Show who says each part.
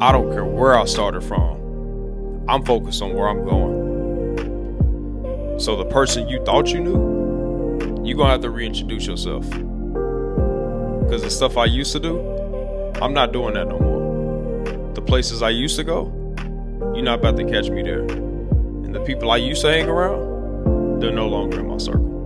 Speaker 1: I don't care where I started from. I'm focused on where I'm going. So the person you thought you knew, you're gonna have to reintroduce yourself. Cause the stuff I used to do, I'm not doing that no more. The places I used to go, you're not about to catch me there. And the people I used to hang around, they're no longer in my circle.